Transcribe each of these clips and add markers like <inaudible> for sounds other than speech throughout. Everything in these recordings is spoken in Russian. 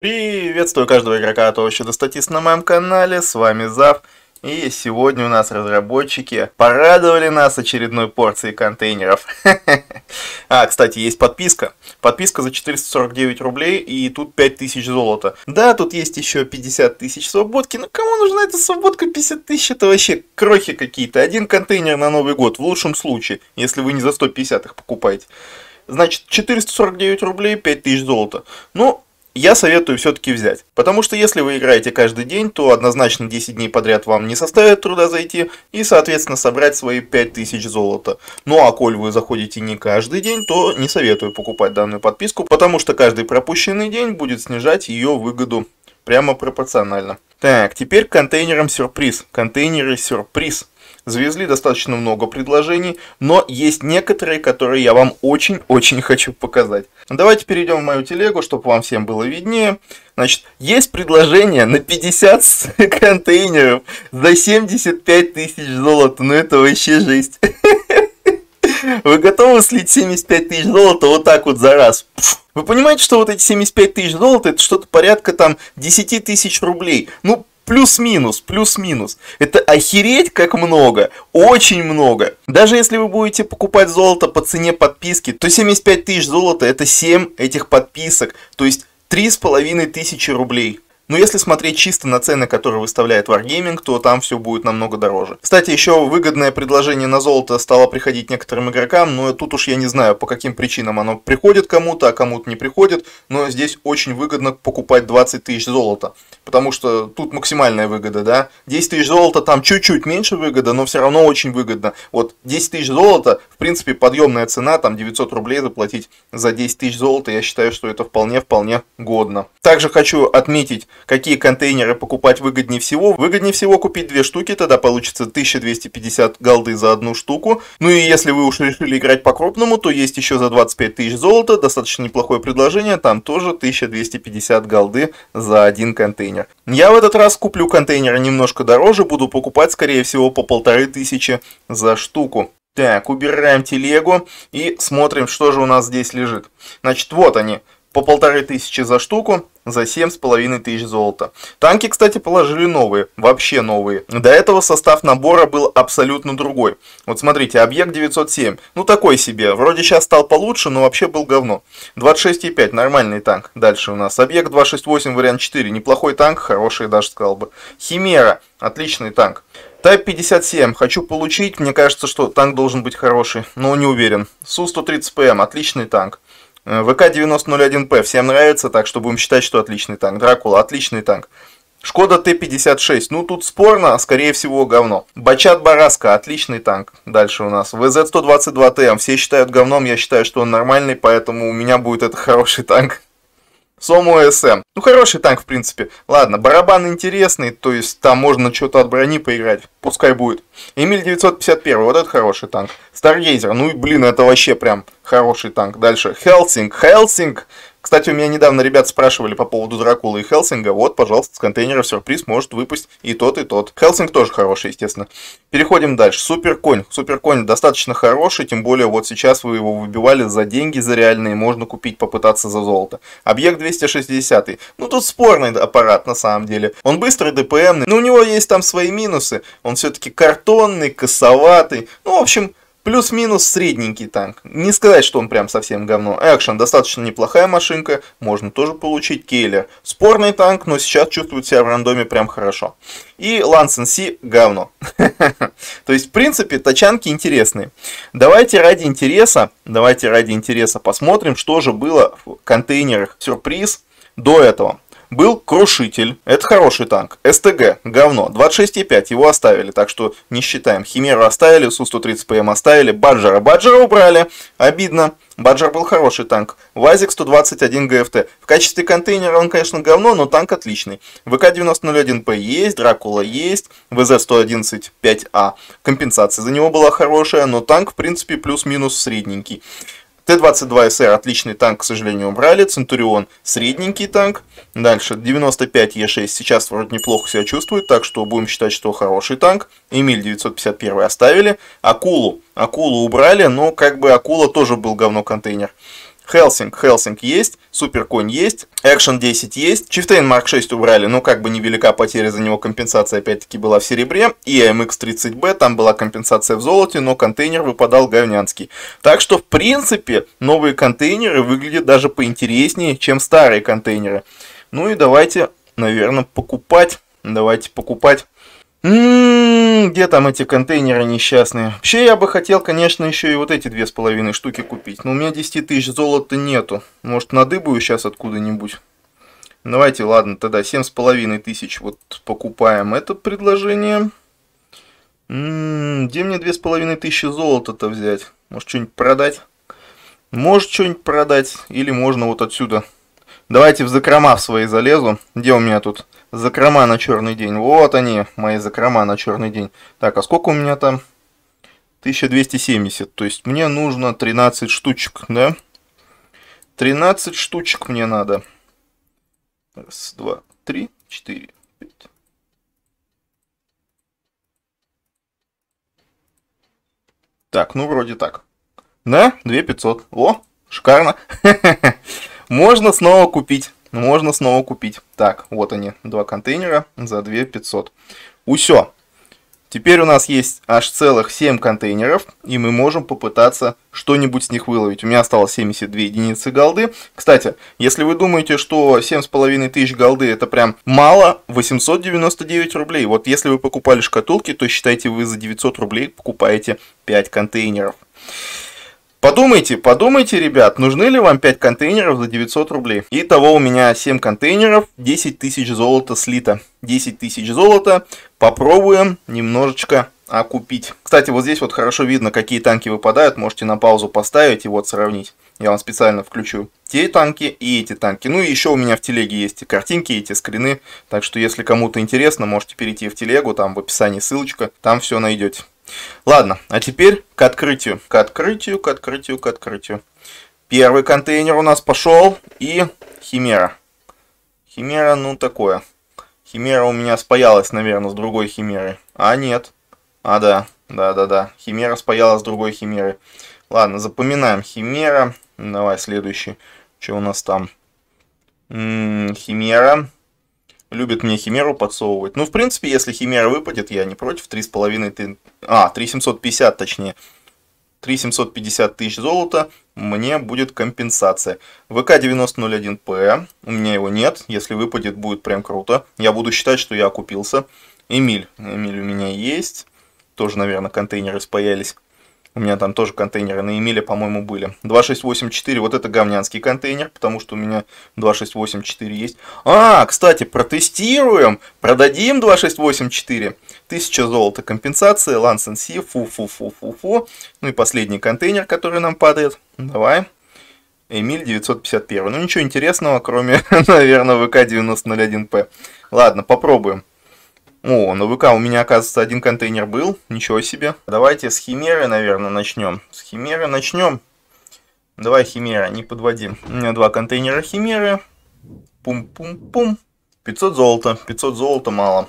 Приветствую каждого игрока от овоща до статист на моем канале, с вами Зав. И сегодня у нас разработчики порадовали нас очередной порцией контейнеров. <laughs> А, кстати, есть подписка. Подписка за 449 рублей и тут 5000 золота. Да, тут есть еще 50 тысяч свободки, но кому нужна эта свободка 50 тысяч? Это вообще крохи какие-то. Один контейнер на Новый год, в лучшем случае, если вы не за 150 их покупаете. Значит, 449 рублей, 5000 золота. Ну, я советую все-таки взять. Потому что если вы играете каждый день, то однозначно 10 дней подряд вам не составит труда зайти и, соответственно, собрать свои 5000 золота. Ну а коль вы заходите не каждый день, то не советую покупать данную подписку, потому что каждый пропущенный день будет снижать ее выгоду прямо пропорционально. Так, теперь к контейнерам сюрприз. Контейнеры сюрприз. Завезли достаточно много предложений, но есть некоторые, которые я вам очень-очень хочу показать. Давайте перейдем в мою телегу, чтобы вам всем было виднее. Значит, есть предложение на 50 <laughs> контейнеров за 75 тысяч золота. Ну это вообще жесть. <laughs> Вы готовы слить 75 тысяч золота вот так вот за раз? Вы понимаете, что вот эти 75 тысяч золота это что-то порядка там 10 тысяч рублей? Ну, плюс-минус, плюс-минус. Это охереть как много, очень много. Даже если вы будете покупать золото по цене подписки, то 75 тысяч золота это 7 этих подписок, то есть 3,5 тысячи рублей. Но если смотреть чисто на цены, которые выставляет Wargaming, то там все будет намного дороже. Кстати, еще выгодное предложение на золото стало приходить некоторым игрокам, но тут уж я не знаю, по каким причинам оно приходит кому-то, а кому-то не приходит, но здесь очень выгодно покупать 20 тысяч золота, потому что тут максимальная выгода, да. 10 тысяч золота там чуть-чуть меньше выгода, но все равно очень выгодно. Вот 10 тысяч золота, в принципе, подъемная цена, там 900 рублей заплатить за 10 тысяч золота, я считаю, что это вполне-вполне годно. Также хочу отметить, какие контейнеры покупать выгоднее всего. Выгоднее всего купить две штуки, тогда получится 1250 голды за одну штуку. Ну и если вы уж решили играть по-крупному, то есть еще за 25 тысяч золота, достаточно неплохое предложение, там тоже 1250 голды за один контейнер. Я в этот раз куплю контейнеры немножко дороже, буду покупать скорее всего по полторы тысячи за штуку. Так, убираем телегу и смотрим, что же у нас здесь лежит. Значит, вот они по полторы тысячи за штуку, за семь с половиной тысяч золота. Танки, кстати, положили новые, вообще новые. До этого состав набора был абсолютно другой. Вот смотрите, объект 907, ну такой себе, вроде сейчас стал получше, но вообще был говно. 26,5, нормальный танк. Дальше у нас объект 268, вариант 4, неплохой танк, хороший даже сказал бы. Химера, отличный танк. Type 57 хочу получить, мне кажется, что танк должен быть хороший, но не уверен. Су-130ПМ, отличный танк. Э, ВК-9001П всем нравится, так что будем считать, что отличный танк. Дракула, отличный танк. Škoda T 56, ну тут спорно, скорее всего говно. Bat-Chat Bourrasque, отличный танк. Дальше у нас ВЗ-122ТМ, все считают говном, я считаю, что он нормальный, поэтому у меня будет это хороший танк. Somua SM. Ну, хороший танк, в принципе. Ладно, барабан интересный, то есть там можно что-то от брони поиграть. Пускай будет. Эмиль 951, вот это хороший танк. Stargazer, ну и блин, это вообще прям хороший танк. Дальше, Helsing. Helsing кстати, у меня недавно ребят спрашивали по поводу Дракулы и Хелсинга. Вот, пожалуйста, с контейнера сюрприз может выпасть и тот, и тот. Helsing тоже хороший, естественно. Переходим дальше. Суперконь. Суперконь достаточно хороший, тем более вот сейчас вы его выбивали за деньги, за реальные, можно купить, попытаться за золото. Объект 260. Ну, тут спорный аппарат, на самом деле. Он быстрый, ДПМный, но у него есть там свои минусы. Он все-таки картонный, косоватый. Ну, в общем, Плюс-минус средненький танк. Не сказать, что он прям совсем говно. Экшен достаточно неплохая машинка, можно тоже получить. Кейлер спорный танк, но сейчас чувствует себя в рандоме прям хорошо. И Лансен Си говно. <laughs> То есть, в принципе, тачанки интересные. Давайте ради интереса, давайте ради интереса посмотрим, что же было в контейнерах сюрприз до этого был Крушитель. Это хороший танк. СТГ, говно. 26,5, его оставили, так что не считаем. Химеру оставили, Су-130ПМ оставили, Баджера. Баджера убрали, обидно. Badger был хороший танк. Вазик 121 ГФТ. В качестве контейнера он, конечно, говно, но танк отличный. ВК-9001П есть, Дракула есть, ВЗ-111 5А. Компенсация за него была хорошая, но танк, в принципе, плюс-минус средненький. Т-22СР отличный танк, к сожалению, убрали. Центурион средненький танк. Дальше 95 Е6 сейчас вроде неплохо себя чувствует, так что будем считать, что хороший танк. Эмиль 951 оставили. Акулу. Акулу убрали, но как бы Акула тоже был говно контейнер. Хелсинг, Хелсинг есть, Суперконь есть, Action 10 есть, Чифтейн Марк 6 убрали, но как бы невелика потеря за него, компенсация опять-таки была в серебре, и MX-30B, там была компенсация в золоте, но контейнер выпадал говнянский. Так что, в принципе, новые контейнеры выглядят даже поинтереснее, чем старые контейнеры. Ну и давайте, наверное, покупать, давайте покупать Ммм, где там эти контейнеры несчастные? Вообще я бы хотел, конечно, еще и вот эти две с половиной штуки купить. Но у меня 10 тысяч золота нету. Может, надыбаю сейчас откуда-нибудь? Давайте, ладно, тогда 7,5 тысяч вот покупаем это предложение. Ммм, где мне 2,5 тысячи золота-то взять? Может, что-нибудь продать? Может, что-нибудь продать? Или можно вот отсюда? Давайте в закрома в свои залезу. Где у меня тут? Закрома на черный день. Вот они, мои закрома на черный день. Так, а сколько у меня там? 1270. То есть мне нужно 13 штучек, да? 13 штучек мне надо. Раз, два, три, четыре, пять. Так, ну вроде так. Да, 2500. О, шикарно. <laughs> Можно снова купить. Можно снова купить. Так, вот они, два контейнера за 2 500. Усё. Теперь у нас есть аж целых 7 контейнеров, и мы можем попытаться что-нибудь с них выловить. У меня осталось 72 единицы голды. Кстати, если вы думаете, что 7,5 тысяч голды это прям мало, 899 рублей. Вот если вы покупали шкатулки, то считайте вы за 900 рублей покупаете 5 контейнеров. Подумайте, подумайте, ребят, нужны ли вам 5 контейнеров за 900 рублей. Итого у меня 7 контейнеров, 10 тысяч золота слито. 10 тысяч золота. Попробуем немножечко окупить. Кстати, вот здесь вот хорошо видно, какие танки выпадают. Можете на паузу поставить и вот сравнить. Я вам специально включу те танки и эти танки. Ну и еще у меня в телеге есть и картинки, эти скрины. Так что если кому-то интересно, можете перейти в телегу, там в описании ссылочка, там все найдете. Ладно, а теперь к открытию. К открытию, к открытию, к открытию. Первый контейнер у нас пошел. И химера. Химера, ну такое. Химера у меня спаялась, наверное, с другой химерой. А, нет. А, да. Да-да-да. Химера спаялась с другой химерой. Ладно, запоминаем. Химера. Давай следующий. Что у нас там? М -м, химера любит мне химеру подсовывать. Ну, в принципе, если химера выпадет, я не против. 3,5 ты... А, 3,750 точнее. 3,750 тысяч золота, мне будет компенсация. ВК-9001П, у меня его нет, если выпадет, будет прям круто. Я буду считать, что я окупился. Эмиль, Эмиль у меня есть. Тоже, наверное, контейнеры спаялись. У меня там тоже контейнеры на Эмиле, по-моему, были. 2684, вот это говнянский контейнер, потому что у меня 2684 есть. А, кстати, протестируем, продадим 2684. 1000 золота компенсация, Lansen C, фу-фу-фу-фу-фу. Ну и последний контейнер, который нам падает. Давай. Эмиль 951. Ну ничего интересного, кроме, <laughs> наверное, ВК-9001П. Ладно, попробуем. О, на ВК у меня, оказывается, один контейнер был. Ничего себе. Давайте с Химеры, наверное, начнем. С Химеры начнем. Давай, Химера, не подводи. У меня два контейнера Химеры. Пум-пум-пум. 500 золота. 500 золота мало.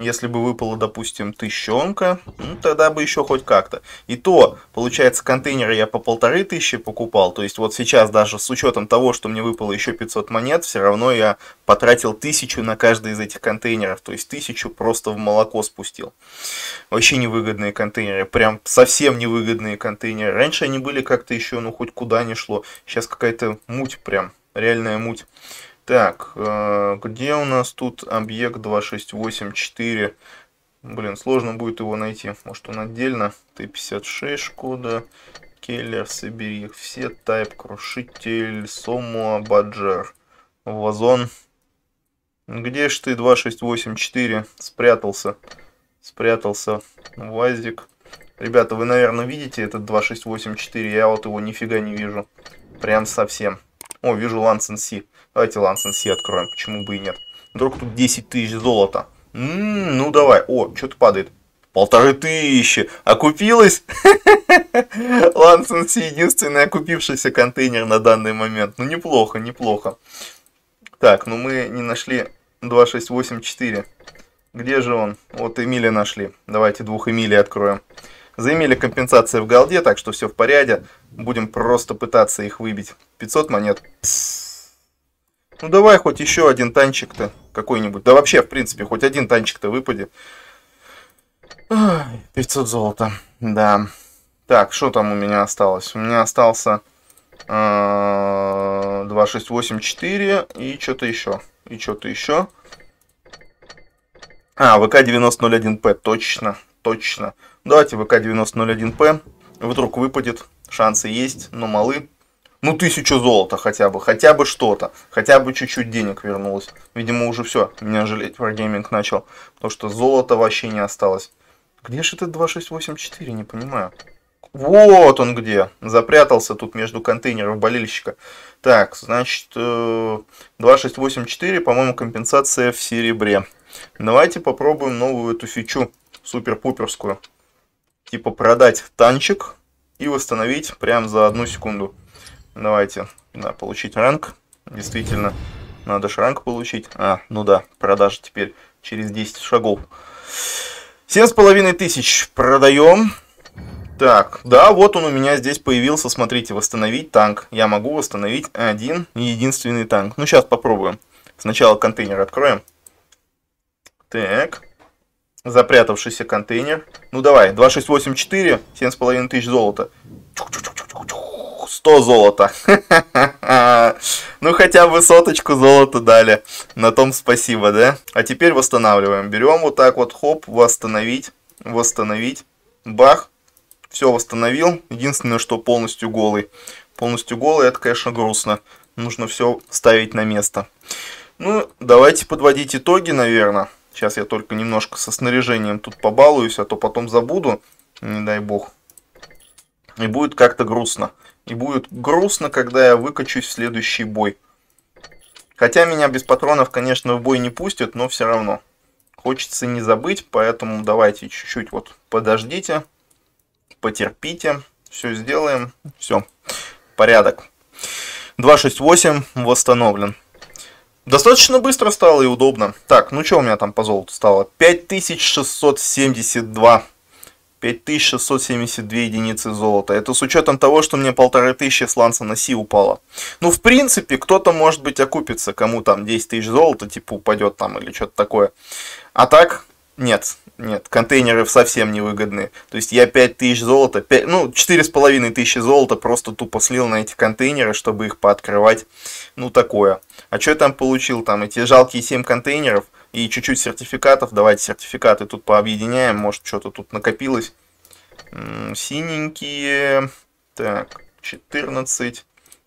Если бы выпало, допустим, тысячонка, ну, тогда бы еще хоть как-то. И то, получается, контейнеры я по полторы тысячи покупал. То есть вот сейчас даже с учетом того, что мне выпало еще 500 монет, все равно я потратил тысячу на каждый из этих контейнеров. То есть тысячу просто в молоко спустил. Вообще невыгодные контейнеры. Прям совсем невыгодные контейнеры. Раньше они были как-то еще, ну хоть куда не шло. Сейчас какая-то муть прям. Реальная муть. Так, э, где у нас тут объект 2684? Блин, сложно будет его найти. Может он отдельно? Т-56 Шкода, Келлер, собери их все. Тайп, Крушитель, Сомуа, Баджер. Вазон. Где ж ты 2684 спрятался? Спрятался. Вазик. Ребята, вы, наверное, видите этот 2684. Я вот его нифига не вижу. Прям совсем. О, вижу Лансен Си. Давайте Лансен Си откроем, почему бы и нет. Вдруг тут 10 тысяч золота. М -м, ну давай. О, что-то падает. Полторы тысячи. Окупилась? <laughs> Лансен Си единственный окупившийся контейнер на данный момент. Ну неплохо, неплохо. Так, ну мы не нашли 2684. Где же он? Вот Эмили нашли. Давайте двух Эмили откроем. Заимели компенсации в голде, так что все в порядке. Будем просто пытаться их выбить. 500 монет. Ну давай хоть еще один танчик-то какой-нибудь. Да вообще, в принципе, хоть один танчик-то выпади. 500 золота. Да. Так, что там у меня осталось? У меня остался э, 2684 и что-то еще. И что-то еще. А, ВК-9001П, точно, точно. Давайте ВК-9001П. Вдруг выпадет. Шансы есть, но малы. Ну, тысячу золота хотя бы, хотя бы что-то. Хотя бы чуть-чуть денег вернулось. Видимо, уже все, меня жалеть Wargaming начал. Потому что золота вообще не осталось. Где же этот 2684, не понимаю. Вот он где. Запрятался тут между контейнеров болельщика. Так, значит, 2684, э, по-моему, компенсация в серебре. Давайте попробуем новую эту фичу, супер-пуперскую. Типа продать танчик и восстановить прям за одну секунду. Давайте, да, получить ранг. Действительно, надо же ранг получить. А, ну да, продажа теперь через 10 шагов. Семь с половиной тысяч продаем. Так, да, вот он у меня здесь появился. Смотрите, восстановить танк. Я могу восстановить один единственный танк. Ну, сейчас попробуем. Сначала контейнер откроем. Так. Запрятавшийся контейнер. Ну, давай, 2684, 7,5 тысяч золота. 100 золота. <laughs> ну, хотя бы соточку золота дали. На том спасибо, да? А теперь восстанавливаем. Берем вот так вот, хоп, восстановить, восстановить. Бах. Все восстановил. Единственное, что полностью голый. Полностью голый, это, конечно, грустно. Нужно все ставить на место. Ну, давайте подводить итоги, наверное. Сейчас я только немножко со снаряжением тут побалуюсь, а то потом забуду. Не дай бог. И будет как-то грустно. И будет грустно, когда я выкачусь в следующий бой. Хотя меня без патронов, конечно, в бой не пустят, но все равно. Хочется не забыть, поэтому давайте чуть-чуть вот подождите, потерпите, все сделаем, все, порядок. 268 восстановлен. Достаточно быстро стало и удобно. Так, ну что у меня там по золоту стало? 5672 5672 единицы золота. Это с учетом того, что мне полторы тысячи сланца на Си упало. Ну, в принципе, кто-то, может быть, окупится, кому там 10 тысяч золота, типа, упадет там или что-то такое. А так, нет, нет, контейнеры совсем невыгодны. То есть я 5 тысяч золота, 5, ну, 4,5 тысячи золота просто тупо слил на эти контейнеры, чтобы их пооткрывать. Ну, такое. А что я там получил? Там эти жалкие 7 контейнеров – и чуть-чуть сертификатов. Давайте сертификаты тут пообъединяем. Может, что-то тут накопилось. Синенькие. Так, 14.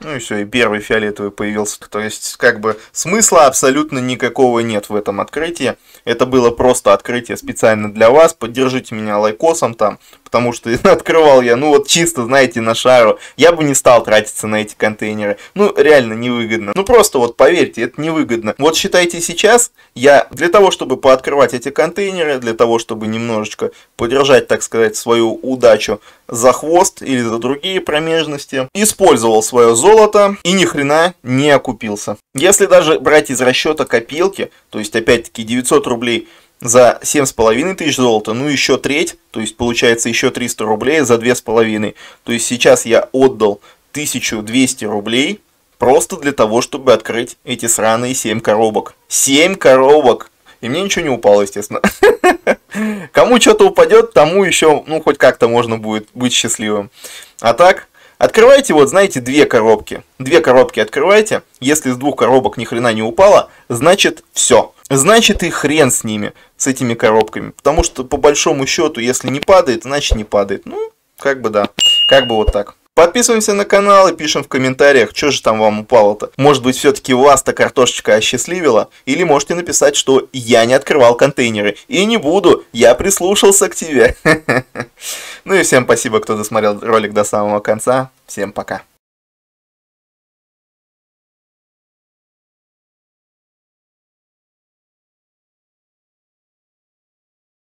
Ну и все, и первый фиолетовый появился. То есть, как бы, смысла абсолютно никакого нет в этом открытии. Это было просто открытие специально для вас. Поддержите меня лайкосом там, потому что <laughs> открывал я, ну вот чисто, знаете, на шару. Я бы не стал тратиться на эти контейнеры. Ну, реально невыгодно. Ну, просто вот поверьте, это невыгодно. Вот считайте сейчас, я для того, чтобы пооткрывать эти контейнеры, для того, чтобы немножечко поддержать, так сказать, свою удачу за хвост или за другие промежности, использовал свое золото и ни хрена не окупился. Если даже брать из расчета копилки, то есть опять-таки 900 рублей за 7,5 тысяч золота, ну еще треть, то есть получается еще 300 рублей за 2,5. То есть сейчас я отдал 1200 рублей просто для того, чтобы открыть эти сраные 7 коробок. 7 коробок! И мне ничего не упало, естественно. <laughs> Кому что-то упадет, тому еще, ну, хоть как-то можно будет быть счастливым. А так, Открывайте вот, знаете, две коробки. Две коробки открывайте. Если с двух коробок ни хрена не упало, значит все. Значит и хрен с ними, с этими коробками. Потому что по большому счету, если не падает, значит не падает. Ну, как бы да. Как бы вот так. Подписываемся на канал и пишем в комментариях, что же там вам упало-то. Может быть, все-таки вас-то картошечка осчастливила? Или можете написать, что я не открывал контейнеры. И не буду, я прислушался к тебе. <laughs> Ну и всем спасибо, кто досмотрел ролик до самого конца. Всем пока.